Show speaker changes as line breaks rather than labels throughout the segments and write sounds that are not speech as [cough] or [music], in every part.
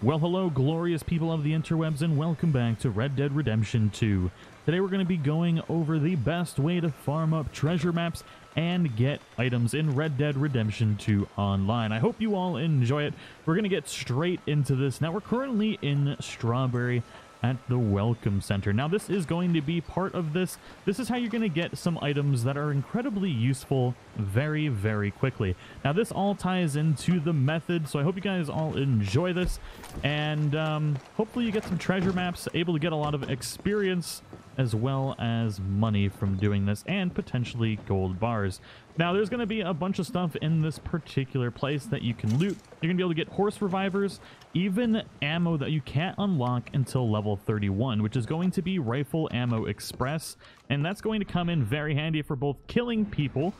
Well, hello, glorious people of the interwebs, and welcome back to Red Dead Redemption 2. Today we're going to be going over the best way to farm up treasure maps and get items in Red Dead Redemption 2 online. I hope you all enjoy it. We're going to get straight into this. Now, we're currently in Strawberry at the Welcome Center. Now, this is going to be part of this. This is how you're going to get some items that are incredibly useful very, very quickly. Now, this all ties into the method, so I hope you guys all enjoy this, and um, hopefully you get some treasure maps, able to get a lot of experience as well as money from doing this, and potentially gold bars. Now, there's going to be a bunch of stuff in this particular place that you can loot. You're going to be able to get horse revivers, even ammo that you can't unlock until level 31, which is going to be Rifle Ammo Express, and that's going to come in very handy for both killing people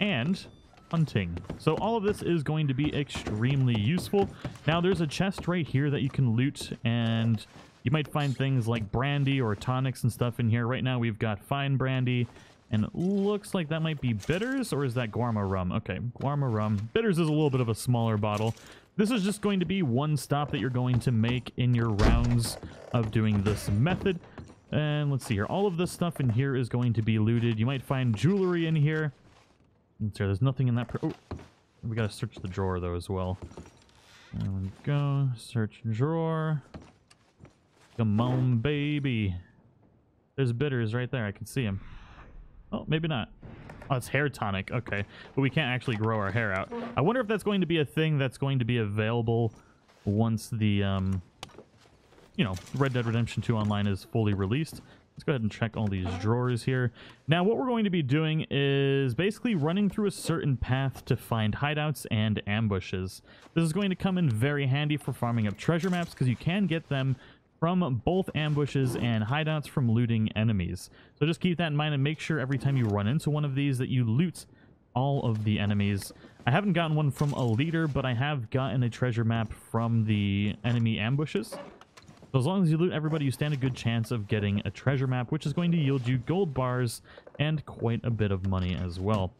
and hunting. So all of this is going to be extremely useful. Now, there's a chest right here that you can loot, and you might find things like brandy or tonics and stuff in here. Right now, we've got fine brandy, and it looks like that might be bitters, or is that Guarma rum? Okay, Guarma rum. Bitters is a little bit of a smaller bottle. This is just going to be one stop that you're going to make in your rounds of doing this method. And let's see here. All of this stuff in here is going to be looted. You might find jewelry in here. Let's see, there's nothing in that... oh, we gotta search the drawer, though, as well. There we go. Search drawer. Come on, baby. There's bitters right there. I can see him. Oh, maybe not. Oh, it's hair tonic. Okay. But we can't actually grow our hair out. I wonder if that's going to be a thing that's going to be available once the, um, you know, Red Dead Redemption 2 Online is fully released. Let's go ahead and check all these drawers here. Now, what we're going to be doing is basically running through a certain path to find hideouts and ambushes. This is going to come in very handy for farming up treasure maps because you can get them from both ambushes and hideouts from looting enemies. So just keep that in mind and make sure every time you run into one of these that you loot all of the enemies. I haven't gotten one from a leader, but I have gotten a treasure map from the enemy ambushes. So as long as you loot everybody, you stand a good chance of getting a treasure map, which is going to yield you gold bars and quite a bit of money as well.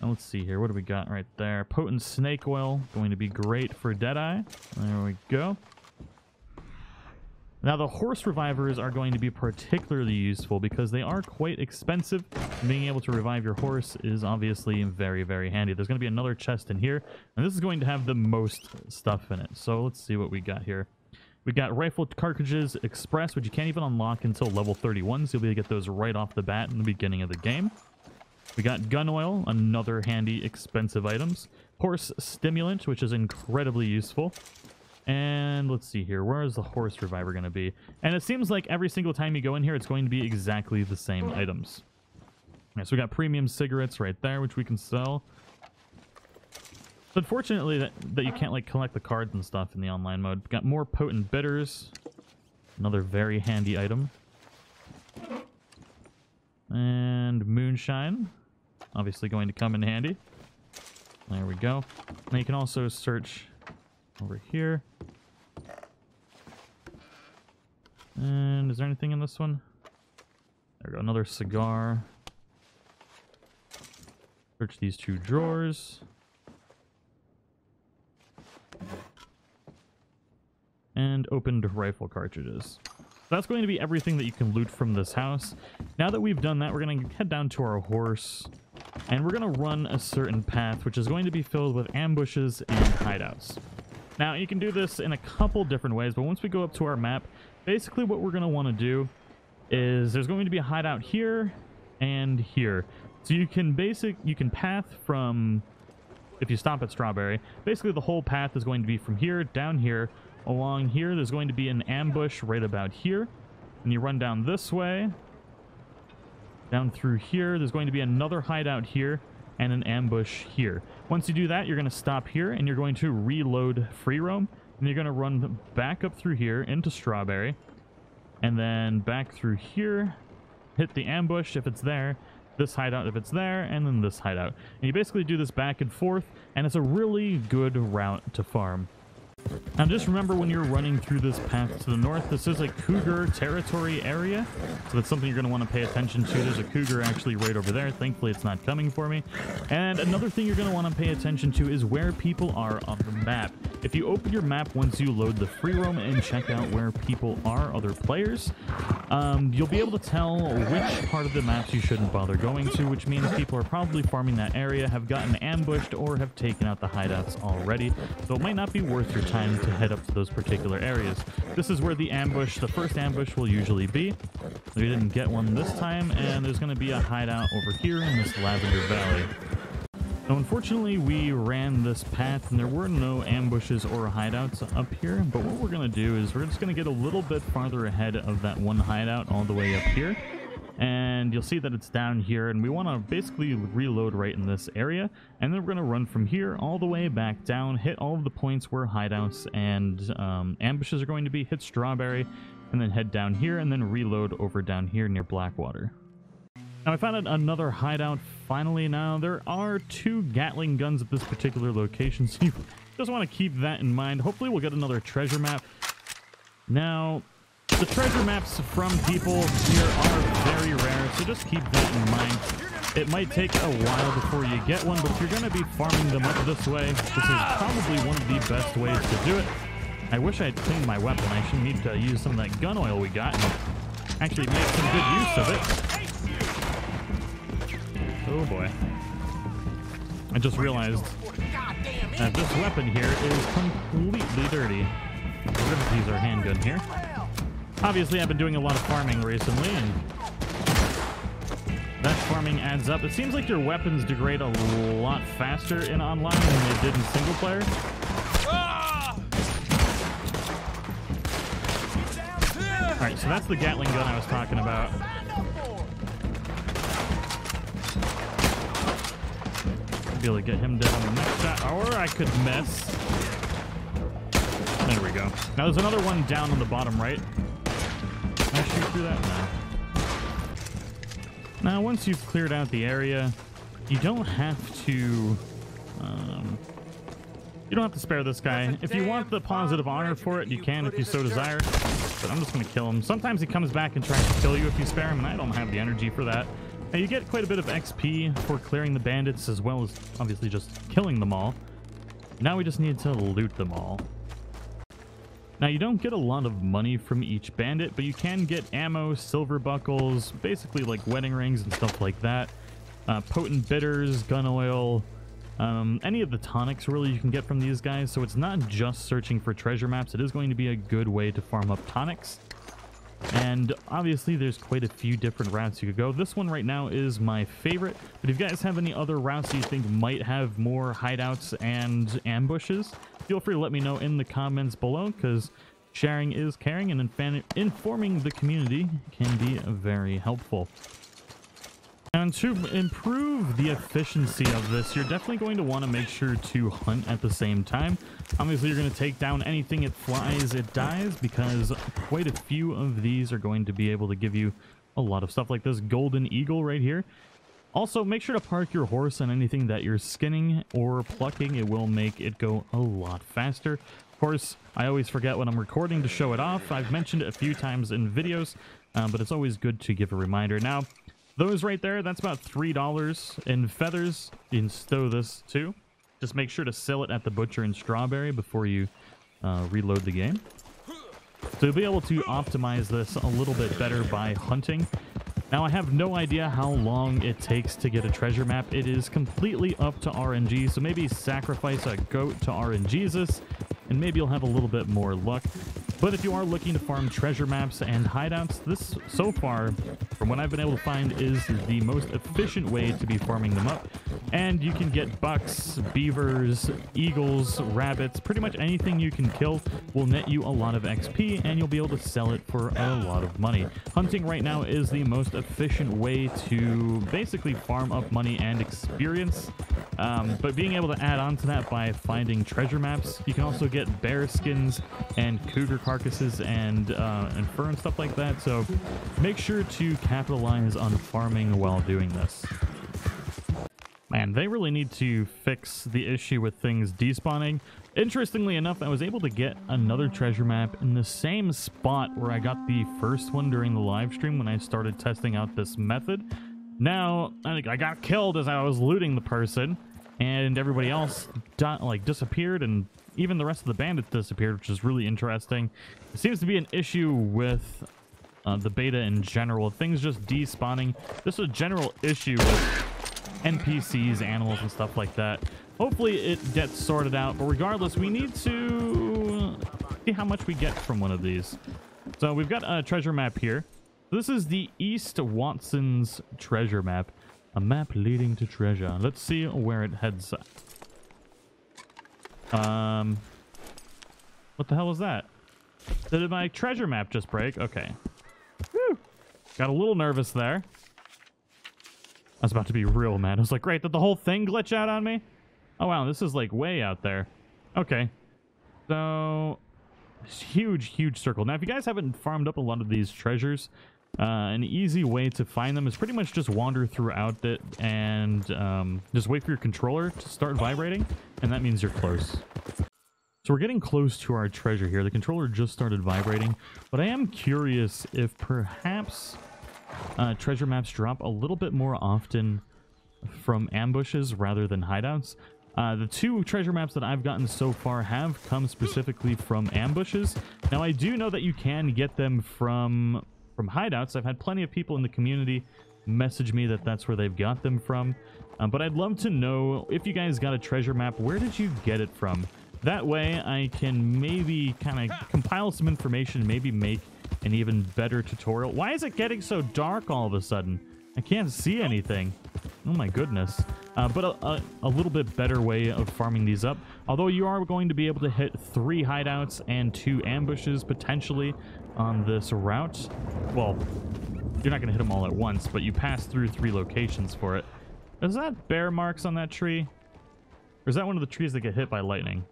Now let's see here. What do we got right there? Potent snake oil. Going to be great for Deadeye. There we go. Now the horse revivers are going to be particularly useful because they are quite expensive. Being able to revive your horse is obviously very, very handy. There's going to be another chest in here, and this is going to have the most stuff in it. So let's see what we got here. We got rifle cartridges express, which you can't even unlock until level 31, so you'll be able to get those right off the bat in the beginning of the game. We got gun oil, another handy expensive items. Horse stimulant, which is incredibly useful. And let's see here. Where is the horse reviver going to be? And it seems like every single time you go in here, it's going to be exactly the same items. Yeah, so we got premium cigarettes right there, which we can sell. Unfortunately, that, that you can't like collect the cards and stuff in the online mode. We got more potent bitters. Another very handy item. And moonshine. Obviously going to come in handy. There we go. Now you can also search over here. And is there anything in this one? There we go, another cigar. Search these two drawers. And opened rifle cartridges. That's going to be everything that you can loot from this house. Now that we've done that, we're going to head down to our horse. And we're going to run a certain path, which is going to be filled with ambushes and hideouts. Now, you can do this in a couple different ways, but once we go up to our map, basically what we're going to want to do is there's going to be a hideout here and here. So you can basic you can path from if you stop at Strawberry, basically the whole path is going to be from here down here along here. There's going to be an ambush right about here. And you run down this way. Down through here, there's going to be another hideout here and an ambush here. Once you do that, you're going to stop here and you're going to reload free roam. And you're going to run back up through here into Strawberry. And then back through here, hit the ambush if it's there, this hideout if it's there, and then this hideout. And you basically do this back and forth, and it's a really good route to farm. Now just remember when you're running through this path to the north, this is a cougar territory area, so that's something you're going to want to pay attention to. There's a cougar actually right over there. Thankfully it's not coming for me. And another thing you're going to want to pay attention to is where people are on the map. If you open your map once you load the free roam and check out where people are, other players, um, you'll be able to tell which part of the maps you shouldn't bother going to, which means people are probably farming that area, have gotten ambushed, or have taken out the hideouts already, so it might not be worth your time to head up to those particular areas. This is where the ambush, the first ambush will usually be. We didn't get one this time, and there's going to be a hideout over here in this Lavender Valley. Now, unfortunately, we ran this path and there were no ambushes or hideouts up here, but what we're going to do is we're just going to get a little bit farther ahead of that one hideout all the way up here. And you'll see that it's down here, and we want to basically reload right in this area. And then we're going to run from here all the way back down, hit all of the points where hideouts and um, ambushes are going to be, hit Strawberry, and then head down here, and then reload over down here near Blackwater. Now I found another hideout finally now. There are two Gatling guns at this particular location, [laughs] so you just want to keep that in mind. Hopefully we'll get another treasure map. Now, the treasure maps from people here are very rare, so just keep that in mind. It might take a while before you get one, but if you're going to be farming them up this way, this is probably one of the best ways to do it. I wish I had cleaned my weapon. I should need to use some of that gun oil we got and actually make some good use of it. Oh boy. I just realized that this weapon here is completely dirty. We're gonna use our handgun here. Obviously, I've been doing a lot of farming recently, and that farming adds up. It seems like your weapons degrade a lot faster in online than they did in single player. Alright, so that's the Gatling gun I was talking about. Be able to get him down the next shot, or I could miss. There we go. Now there's another one down on the bottom right. Can I shoot through that? No. Now, once you've cleared out the area, you don't have to... Um, you don't have to spare this guy. If you want the positive honor for it, you can if you so desire. But I'm just going to kill him. Sometimes he comes back and tries to kill you if you spare him, and I don't have the energy for that. You get quite a bit of XP for clearing the bandits as well as obviously just killing them all. Now we just need to loot them all. Now you don't get a lot of money from each bandit, but you can get ammo, silver buckles, basically like wedding rings and stuff like that. Uh, potent bitters, gun oil, um, any of the tonics really you can get from these guys. So it's not just searching for treasure maps. It is going to be a good way to farm up tonics. And obviously there's quite a few different routes you could go. This one right now is my favorite, but if you guys have any other routes you think might have more hideouts and ambushes, feel free to let me know in the comments below because sharing is caring and informing the community can be very helpful. And to improve the efficiency of this, you're definitely going to want to make sure to hunt at the same time. Obviously, you're going to take down anything it flies, it dies, because quite a few of these are going to be able to give you a lot of stuff like this golden eagle right here. Also, make sure to park your horse on anything that you're skinning or plucking. It will make it go a lot faster. Of course, I always forget when I'm recording to show it off. I've mentioned it a few times in videos, uh, but it's always good to give a reminder. Now, those right there, that's about $3 in feathers. You can stow this too. Just make sure to sell it at the butcher in Strawberry before you uh, reload the game. So you'll be able to optimize this a little bit better by hunting. Now, I have no idea how long it takes to get a treasure map. It is completely up to RNG, so maybe sacrifice a goat to RNGesus, and maybe you'll have a little bit more luck. But if you are looking to farm treasure maps and hideouts, this, so far, from what I've been able to find, is the most efficient way to be farming them up. And you can get bucks, beavers, eagles, rabbits, pretty much anything you can kill will net you a lot of XP, and you'll be able to sell it for a lot of money. Hunting right now is the most efficient way to basically farm up money and experience. Um, but being able to add on to that by finding treasure maps, you can also get bear skins and cougar carcasses and, uh, and fur and stuff like that. So make sure to capitalize on farming while doing this. Man, they really need to fix the issue with things despawning. Interestingly enough, I was able to get another treasure map in the same spot where I got the first one during the live stream when I started testing out this method. Now, I got killed as I was looting the person, and everybody else like disappeared and even the rest of the bandits disappeared, which is really interesting. It seems to be an issue with uh, the beta in general. Things just despawning. This is a general issue with NPCs, animals, and stuff like that. Hopefully it gets sorted out, but regardless, we need to see how much we get from one of these. So we've got a treasure map here. This is the East Watson's treasure map. A map leading to treasure. Let's see where it heads. Um, what the hell was that? Did my treasure map just break? Okay. Whew. Got a little nervous there. I was about to be real mad. I was like, great, did the whole thing glitch out on me? Oh, wow, this is like way out there. Okay. So, huge, huge circle. Now, if you guys haven't farmed up a lot of these treasures, uh, an easy way to find them is pretty much just wander throughout it and um, just wait for your controller to start vibrating, and that means you're close. So we're getting close to our treasure here. The controller just started vibrating, but I am curious if perhaps uh, treasure maps drop a little bit more often from ambushes rather than hideouts. Uh, the two treasure maps that I've gotten so far have come specifically from ambushes. Now, I do know that you can get them from from hideouts. I've had plenty of people in the community message me that that's where they've got them from. Um, but I'd love to know if you guys got a treasure map, where did you get it from? That way I can maybe kind of compile some information, maybe make an even better tutorial. Why is it getting so dark all of a sudden? I can't see anything. Oh my goodness. Uh, but a, a, a, little bit better way of farming these up. Although you are going to be able to hit three hideouts and two ambushes potentially on this route. Well, you're not going to hit them all at once, but you pass through three locations for it. Is that bear marks on that tree? Or is that one of the trees that get hit by lightning?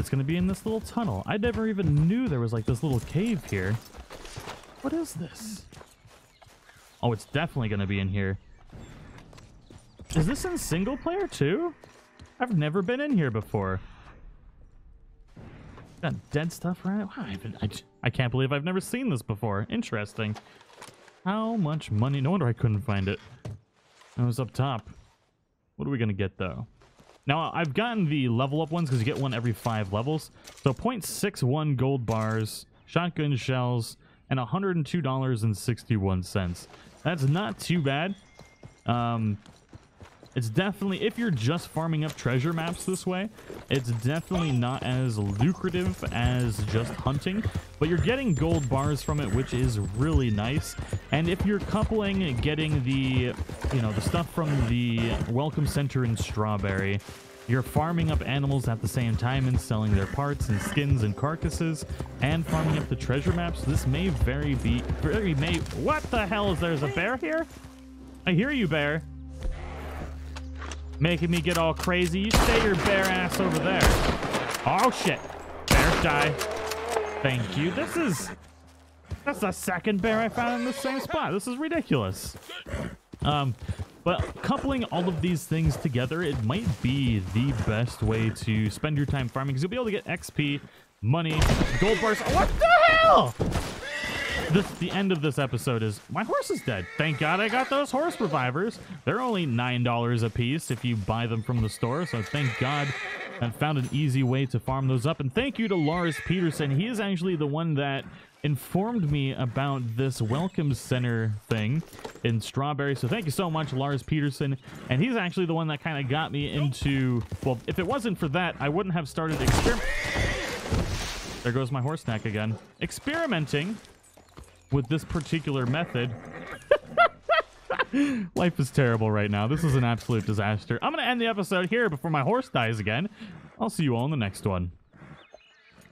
It's to be in this little tunnel. I never even knew there was like this little cave here. What is this? Oh, it's definitely to be in here. Is this in single player too? I've never been in here before. Got dead stuff around? Wow, I, I, I can't believe I've never seen this before. Interesting. How much money? No wonder I couldn't find it. It was up top. What are we to get, though? Now, I've gotten the level up ones because you get one every five levels. So 0.61 gold bars, shotgun shells, and $102.61. That's not too bad. Um, it's definitely, if you're just farming up treasure maps this way, it's definitely not as lucrative as just hunting, but you're getting gold bars from it, which is really nice. And if you're coupling getting the, you know, the stuff from the Welcome Center in Strawberry, you're farming up animals at the same time and selling their parts and skins and carcasses, and farming up the treasure maps. This may very be, very may, what the hell is there's a bear here? I hear you, bear making me get all crazy. You stay your bare ass over there. Oh, shit. Bear, die. Thank you. This is... That's the second bear I found in the same spot. This is ridiculous. Um, but coupling all of these things together, it might be the best way to spend your time farming because you'll be able to get XP, money, gold bars. what the hell? The end of this episode is my horse is dead. Thank God I got those horse revivers. They're only $9 a piece if you buy them from the store. So thank God I found an easy way to farm those up. And thank you to Lars Peterson. He is actually the one that informed me about this welcome center thing in Strawberry. So thank you so much, Lars Peterson. And he's actually the one that kind of got me into, well, if it wasn't for that, I wouldn't have started experiment. There goes my horse neck again. Experimenting with this particular method. [laughs] Life is terrible right now. This is an absolute disaster. I'm going to end the episode here before my horse dies again. I'll see you all in the next one.